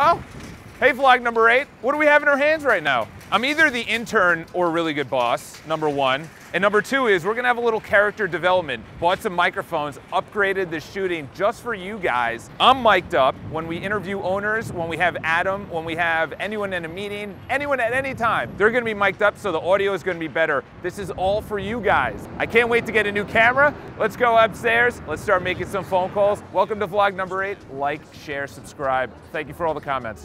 Oh, hey, vlog number eight. What do we have in our hands right now? I'm either the intern or really good boss, number one. And number two is we're gonna have a little character development. Bought some microphones, upgraded the shooting just for you guys. I'm mic'd up when we interview owners, when we have Adam, when we have anyone in a meeting, anyone at any time. They're gonna be mic'd up so the audio is gonna be better. This is all for you guys. I can't wait to get a new camera. Let's go upstairs. Let's start making some phone calls. Welcome to vlog number eight. Like, share, subscribe. Thank you for all the comments.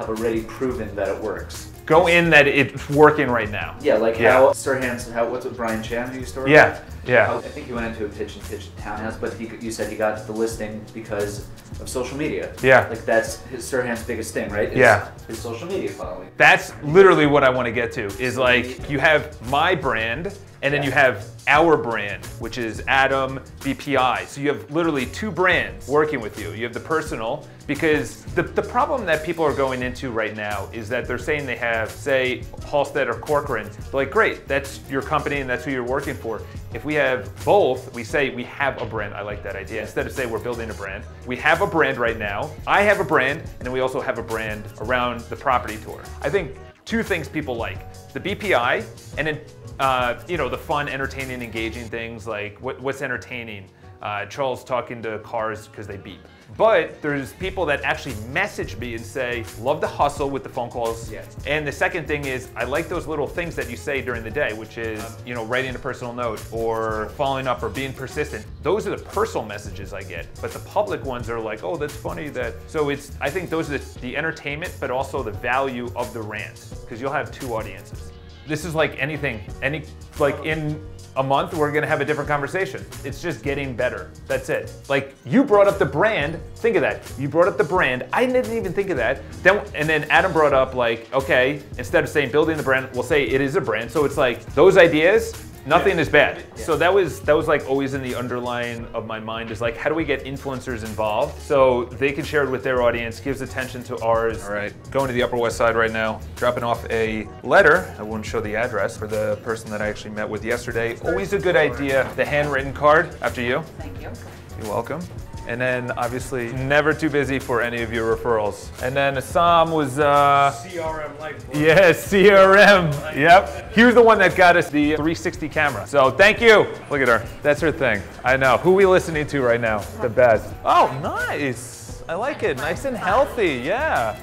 Have already proven that it works. Go in that it's working right now. Yeah, like Yeah. how Serhant's, how what's it, Brian Chan who to work Yeah, with? yeah. How- I think he went into a pitch and pitch townhouse, but he, you said he got the listing because of social media. Yeah. Like that's his Serhant's biggest thing, right? Yeah. His social media following. That's literally what I want to get to is like you have my brand and then you have our brand, which is Adam BPI. So you have literally two brands working with you. You have the personal because the, the problem that people are going into right now is that they're saying they have, say, Halstead or Corcoran. They're like, great, that's your company and that's who you're working for. If we have both, we say we have a brand. I like that idea. Instead of say we're building a brand, we have a brand right now. I have a brand, and then we also have a brand around the property tour. I think two things people like the BPI and then uh, you know the fun, entertaining, engaging things like what, what's entertaining. Uh, Charles talking to cars because they beep. But there's people that actually message me and say, love the hustle with the phone calls. Yes. And the second thing is, I like those little things that you say during the day, which is, you know, writing a personal note or following up or being persistent. Those are the personal messages I get. But the public ones are like, oh, that's funny that. So it's, I think those are the, the entertainment, but also the value of the rant, because you'll have two audiences. This is like anything, any, like in a month, we're gonna have a different conversation. It's just getting better. That's it. Like you brought up the brand. Think of that. You brought up the brand. I didn't even think of that. Then and then Adam brought up like, okay, instead of saying building the brand, we'll say it is a brand. So it's like those ideas. Nothing is bad. So that was that was like always in the underlying of my mind is like how do we get influencers involved so they can share it with their audience, gives attention to ours. All right, going to the Upper West Side right now, dropping off a letter. I won't show the address for the person that I actually met with yesterday. Always a good idea. The handwritten card after you. Thank you. You're welcome. And then obviously never too busy for any of your referrals. And then Assam was uh CRM Life. yeah, CRM. Yep. He was the one that got us the 360 camera. So thank you. Look at her. That's her thing. I know. Who are we listening to right now? The best. Oh, nice. I like it. Nice and healthy. Yeah.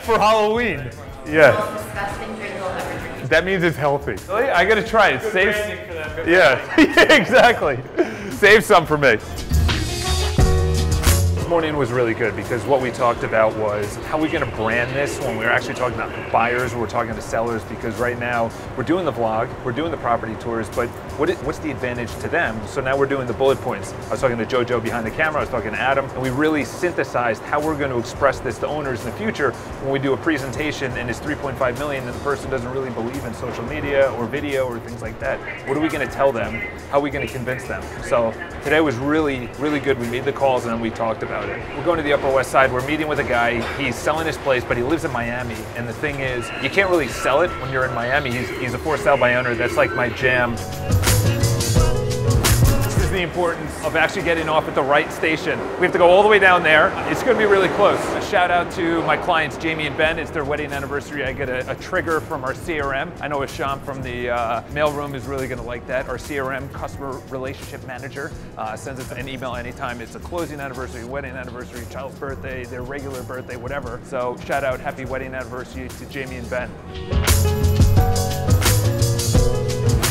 For Halloween. Yeah. Disgusting drink you'll ever drink. That means it's healthy. Really? I gotta try it. Save. branding for them. Good Yeah. yeah, exactly. Save some for me. Morning was really good because what we talked about was how we're going to brand this when we're actually talking to buyers, we're talking to sellers because right now we're doing the vlog, we're doing the property tours, but what's the advantage to them? So now we're doing the bullet points. I was talking to Jojo behind the camera, I was talking to Adam, and we really synthesized how we're going to express this to owners in the future when we do a presentation and it's 3.5 million and the person doesn't really believe in social media or video or things like that. What are we going to tell them? How are we going to convince them? So today was really, really good. We made the calls and then we talked about it. We're going to the Upper West Side. We're meeting with a guy. He's selling his place, but he lives in Miami. And the thing is, you can't really sell it when you're in Miami. He's, he's a for sale by owner. That's like my jam. The importance of actually getting off at the right station. We have to go all the way down there. It's going to be really close. A shout out to my clients, Jamie and Ben. It's their wedding anniversary. I get a, a trigger from our CRM. I know Asham from the uh, mailroom is really going to like that. Our CRM, customer relationship manager, uh, sends us an email anytime it's a closing anniversary, wedding anniversary, child's birthday, their regular birthday, whatever. So shout out, happy wedding anniversary to Jamie and Ben.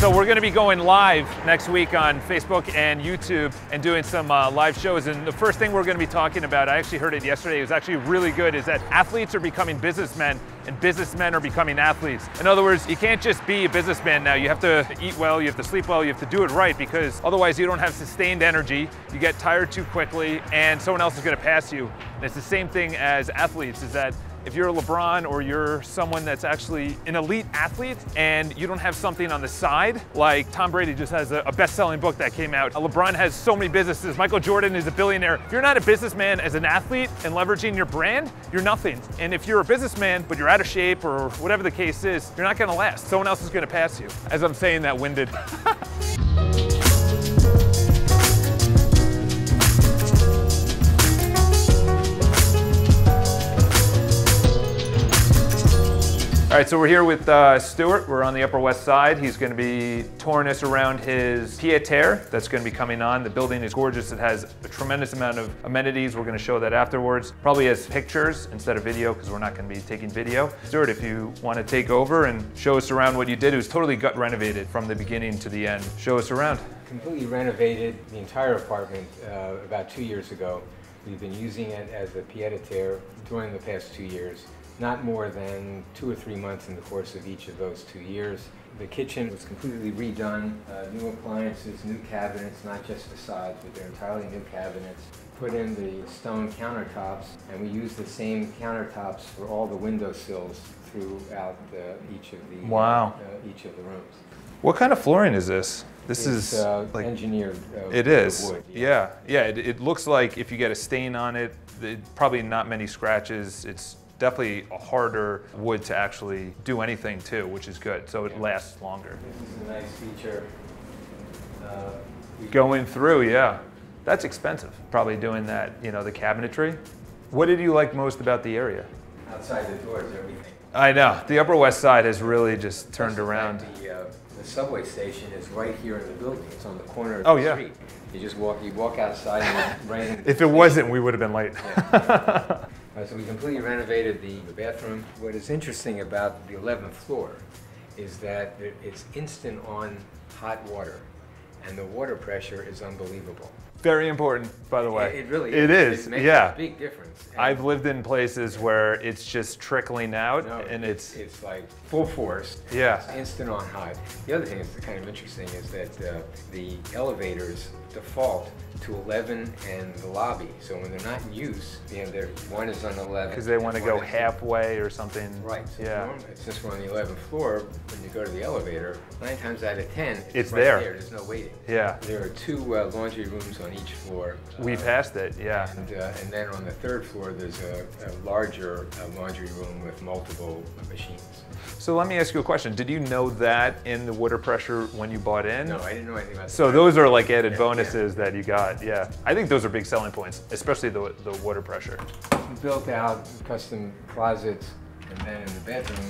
So we're going to be going live next week on Facebook and YouTube and doing some uh, live shows. And the first thing we're going to be talking about, I actually heard it yesterday, it was actually really good, is that athletes are becoming businessmen and businessmen are becoming athletes. In other words, you can't just be a businessman now. You have to eat well, you have to sleep well, you have to do it right because otherwise you don't have sustained energy, you get tired too quickly, and someone else is going to pass you. And it's the same thing as athletes, is that If you're a LeBron or you're someone that's actually an elite athlete and you don't have something on the side, like Tom Brady just has a, best-selling book that came out. LeBron has so many businesses. Michael Jordan is a billionaire. If you're not a businessman as an athlete and leveraging your brand, you're nothing. And if you're a businessman but you're out of shape or whatever the case is, you're not gonna last. Someone else is gonna pass you. As I'm saying that winded. All right, so we're here with uh, Stuart. We're on the Upper West Side. He's going to be touring us around his pied-à-terre that's going to be coming on. The building is gorgeous. It has a tremendous amount of amenities. We're going to show that afterwards. Probably as pictures instead of video because we're not going to be taking video. Stuart, if you want to take over and show us around what you did, it was totally gut renovated from the beginning to the end. Show us around. Completely renovated the entire apartment uh, about two years ago. We've been using it as a pied-à-terre during the past two years not more than two or three months in the course of each of those two years. The kitchen was completely redone, uh, new appliances, new cabinets, not just facades, but they're entirely new cabinets. Put in the stone countertops, and we use the same countertops for all the windowsills throughout uh, each of the wow. uh, each of the rooms. What kind of flooring is this? This it's, is uh, like engineered. Uh, it is. Wood, yeah, yeah. yeah it, it, looks like if you get a stain on it, it, probably not many scratches. It's definitely a harder wood to actually do anything to, which is good. So it lasts longer. This is a nice feature. Uh, Going through, yeah. That's expensive, probably doing that, you know, the cabinetry. What did you like most about the area? Outside the doors, everything. I know. The Upper West Side has really just turned around. The, uh, the subway station is right here in the building. It's on the corner of oh, the yeah. street. You just walk, you walk outside and right If it wasn't, we would have been late. Yeah. Uh, so we completely renovated the, the bathroom. What is interesting about the 11th floor is that it's instant on hot water, and the water pressure is unbelievable. Very important, by the way. It, it really it is. is. It makes yeah. a big difference. And I've lived in places where it's just trickling out, no, and it's it's like full force. Yeah. It's instant on high. The other thing that's kind of interesting is that uh, the elevators default to 11 and the lobby. So when they're not in use, you know, one is on 11. Because they want to go halfway or something. Right. So yeah. since we're on the 11th floor, when you go to the elevator, nine times out of 10, it's, it's right there. there. There's no waiting. Yeah. There are two uh, laundry rooms on each floor. We passed it, yeah. And, uh, and then on the third floor, there's a, a larger uh, laundry room with multiple machines. So let me ask you a question. Did you know that in the water pressure when you bought in? No, I didn't know anything about that. So those are like added Yeah, bonuses that you got, yeah. I think those are big selling points, especially the, the water pressure. We built out custom closets, and then in the bedroom,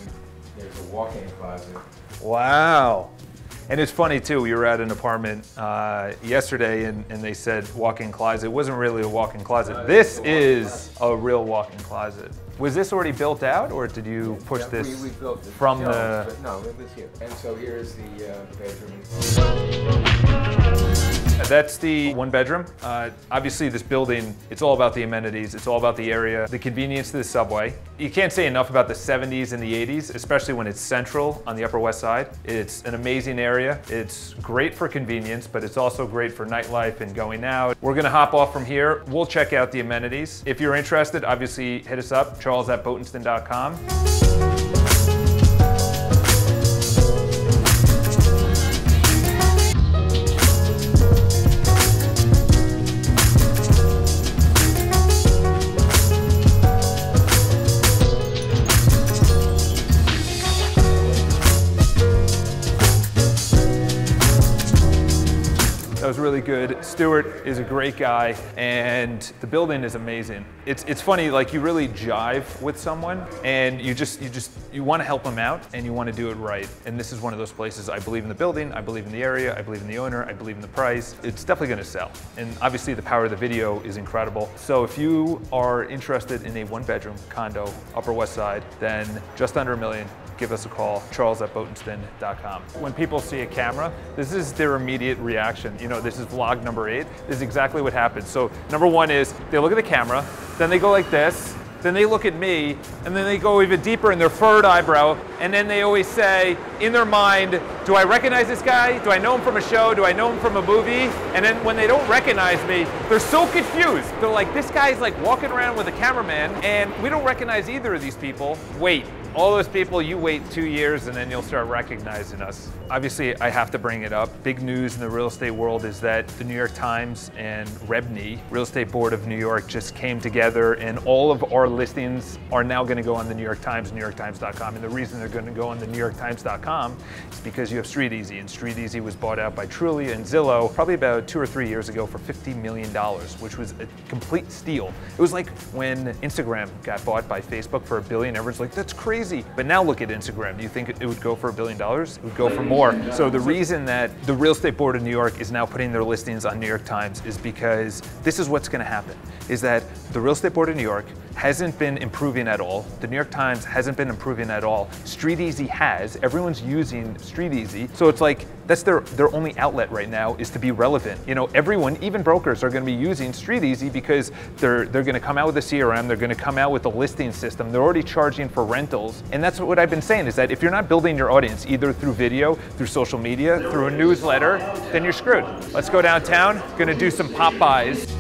there's a walk-in closet. Wow. And it's funny too, we were at an apartment uh, yesterday and, and, they said walk-in closet. It wasn't really a walk-in closet. No, this a is a real walk-in closet. Was this already built out or did you push Yeah, this we, we from the... no, it was here. And so here's the uh, bedroom. That's the one bedroom. Uh, obviously this building, it's all about the amenities, it's all about the area, the convenience to the subway. You can't say enough about the 70s and the 80s, especially when it's central on the Upper West Side. It's an amazing area. It's great for convenience, but it's also great for nightlife and going out. We're gonna hop off from here. We'll check out the amenities. If you're interested, obviously hit us up, charles at botensten.com. really good. Stuart is a great guy, and the building is amazing. It's it's funny, like you really jive with someone, and you just you just you want to help them out, and you want to do it right. And this is one of those places. I believe in the building, I believe in the area, I believe in the owner, I believe in the price. It's definitely going to sell, and obviously the power of the video is incredible. So if you are interested in a one-bedroom condo, Upper West Side, then just under a million give us a call, charles at botensten.com. When people see a camera, this is their immediate reaction. You know, this is vlog number eight. This is exactly what happens. So number one is they look at the camera, then they go like this, then they look at me, and then they go even deeper in their furrowed eyebrow, and then they always say, in their mind, do I recognize this guy? Do I know him from a show? Do I know him from a movie? And then when they don't recognize me, they're so confused. They're like, this guy's like walking around with a cameraman, and we don't recognize either of these people. Wait, all those people, you wait two years and then you'll start recognizing us. Obviously, I have to bring it up. Big news in the real estate world is that the New York Times and REBNY, Real Estate Board of New York, just came together and all of our listings are now going to go on the New York Times, NewYorkTimes.com. And the reason they're going to go on the NewYorkTimes.com is because you have Street Easy, and Street Easy was bought out by Trulia and Zillow probably about two or three years ago for $50 million, which was a complete steal. It was like when Instagram got bought by Facebook for a billion, everyone's like, that's crazy crazy. But now look at Instagram. Do you think it would go for a billion dollars? It would go for more. So the reason that the Real Estate Board of New York is now putting their listings on New York Times is because this is what's going to happen. Is that the Real Estate Board of New York hasn't been improving at all. The New York Times hasn't been improving at all. Street Easy has. Everyone's using Street Easy. So it's like that's their their only outlet right now is to be relevant. You know, everyone, even brokers, are going to be using Street Easy because they're they're going to come out with a CRM. They're going to come out with a listing system. They're already charging for rentals, and that's what I've been saying is that if you're not building your audience either through video, through social media, through a newsletter, then you're screwed. Let's go downtown. Going to do some pop-bys.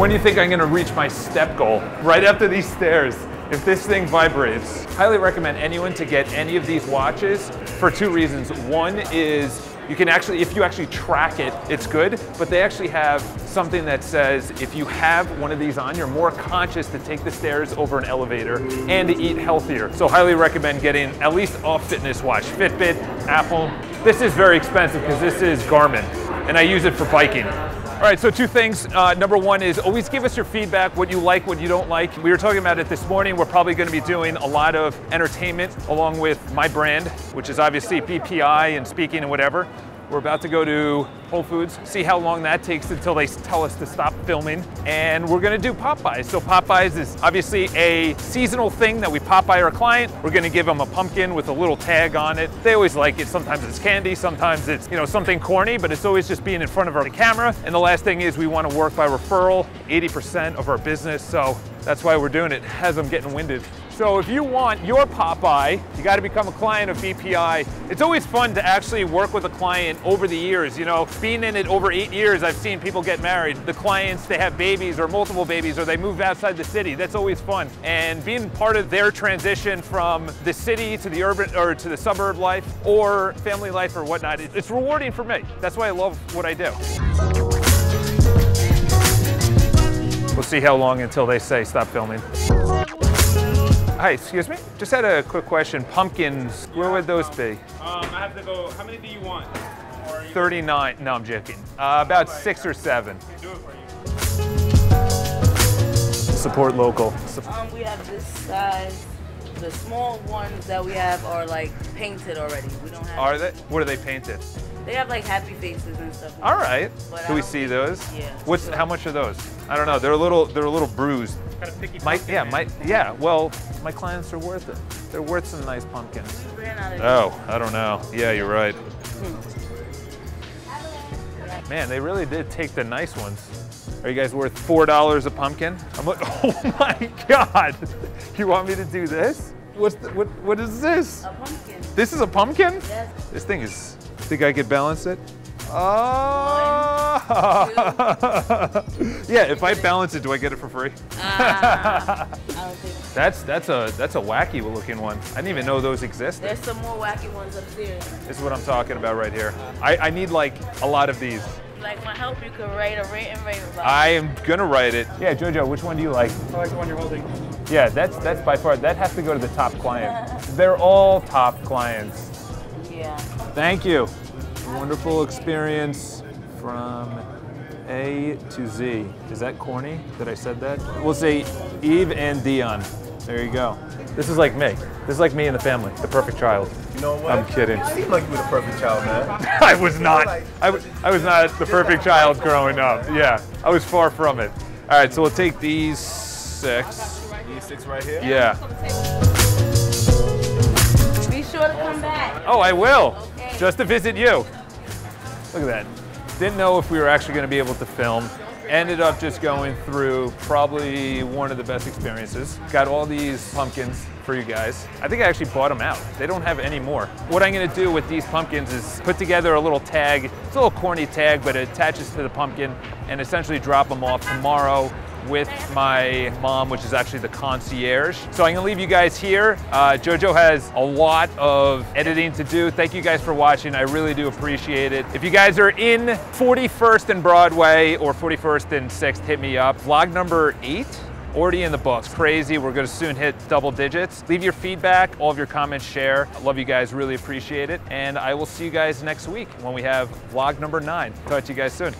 When do you think I'm gonna reach my step goal? Right after these stairs. If this thing vibrates, highly recommend anyone to get any of these watches for two reasons. One is you can actually, if you actually track it, it's good, but they actually have something that says if you have one of these on, you're more conscious to take the stairs over an elevator and to eat healthier. So highly recommend getting at least a fitness watch. Fitbit, Apple. This is very expensive because this is Garmin and I use it for biking. All right, so two things. Uh, number one is always give us your feedback, what you like, what you don't like. We were talking about it this morning. We're probably going to be doing a lot of entertainment along with my brand, which is obviously BPI and speaking and whatever. We're about to go to Whole Foods, see how long that takes until they tell us to stop filming. And we're gonna do pop-bys. So pop-bys is obviously a seasonal thing that we pop by our client. We're gonna give them a pumpkin with a little tag on it. They always like it. Sometimes it's candy, sometimes it's, you know, something corny, but it's always just being in front of our camera. And the last thing is we wanna work by referral, 80% of our business. So that's why we're doing it as I'm getting winded. So if you want your pop-by, you got to become a client of BPI. It's always fun to actually work with a client over the years. You know, being in it over eight years, I've seen people get married. The clients, they have babies or multiple babies or they move outside the city. That's always fun. And being part of their transition from the city to the urban or to the suburb life or family life or whatnot, it's rewarding for me. That's why I love what I do. We'll see how long until they say stop filming. Hi, excuse me. Just had a quick question. Pumpkins, where would those be? Um, I have to go. How many do you want? Or you 39. No, I'm joking. Uh, about six or seven. can do it for you. Support local. Um, we have this size. The small ones that we have are like painted already. We don't have. Are they? What are they painted? They have like happy faces and stuff. All right. But I we see think- those? yeah. What's how much are those? I don't know. They're a little. They're a little bruised. Got a picky My pumpkin, yeah, man. my yeah. Well, my clients are worth it. They're worth some nice pumpkins. We ran out of Oh, I don't know. Yeah, you're right. Hmm. Man, they really did take the nice ones. Are you guys worth four dollars a pumpkin? I'm like, oh my god! You want me to do this? What's the, what? What is this? a pumpkin. This is a pumpkin? Yes. This thing is. Think I could balance it? Oh! yeah. If I balance it, do I get it for free? Ah, I don't think. That's that's a that's a wacky looking one. I didn't even know those existed. There's some more wacky ones up upstairs. This is what I'm talking about right here. I, I need like a lot of these. Like my help, you could write a written rate about. I am gonna write it. Yeah, Jojo, which one do you like? I like the one you're holding. Yeah, that's that's by far that has to go to the top client. They're all top clients. yeah. Thank you. Wonderful experience from A to Z. Is that corny that I said that? We'll say Eve and Dion. There you go. This is like me. This is like me and the family, the perfect child. You know what? I'm kidding. You seem like you were the perfect child, man. I was not. I, w- I was not the perfect child growing up. Yeah, I was far from it. All right, so we'll take these six. These six right here. Yeah. Be sure to come back. Oh, I will. Okay. Just to visit you. Look at that. Didn't know if we were actually going to be able to film. Ended up just going through probably one of the best experiences. Got all these pumpkins for you guys. I think I actually bought them out. They don't have any more. What I'm gonna do with these pumpkins is put together a little tag. It's a little corny tag, but it attaches to the pumpkin and essentially drop them off tomorrow with my mom, which is actually the concierge. So I'm gonna leave you guys here. Uh, Jojo has a lot of editing to do. Thank you guys for watching. I really do appreciate it. If you guys are in 41st and Broadway or 41st and 6th, hit me up. Vlog number eight, already in the books. Crazy. We're to soon hit double digits. Leave your feedback, all of your comments, share. I love you guys. Really appreciate it. And I will see you guys next week when we have vlog number nine. Talk to you guys soon.